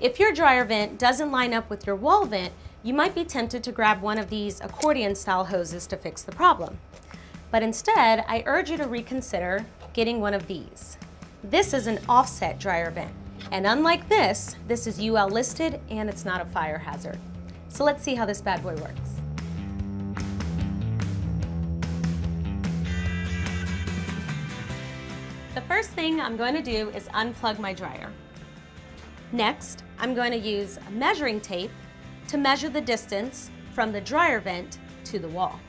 If your dryer vent doesn't line up with your wall vent, you might be tempted to grab one of these accordion style hoses to fix the problem. But instead, I urge you to reconsider getting one of these. This is an offset dryer vent. And unlike this, this is UL listed and it's not a fire hazard. So let's see how this bad boy works. The first thing I'm going to do is unplug my dryer. Next, I'm going to use a measuring tape to measure the distance from the dryer vent to the wall.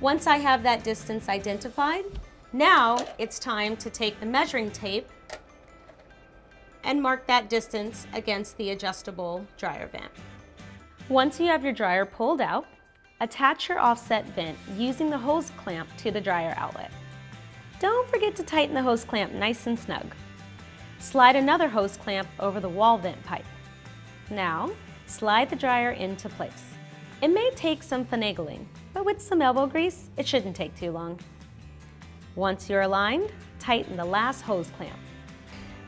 Once I have that distance identified, now it's time to take the measuring tape and mark that distance against the adjustable dryer vent. Once you have your dryer pulled out, attach your offset vent using the hose clamp to the dryer outlet. Don't forget to tighten the hose clamp nice and snug. Slide another hose clamp over the wall vent pipe. Now, slide the dryer into place. It may take some finagling, but with some elbow grease, it shouldn't take too long. Once you're aligned, tighten the last hose clamp.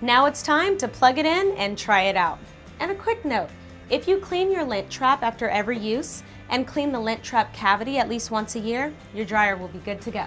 Now it's time to plug it in and try it out. And a quick note, if you clean your lint trap after every use and clean the lint trap cavity at least once a year, your dryer will be good to go.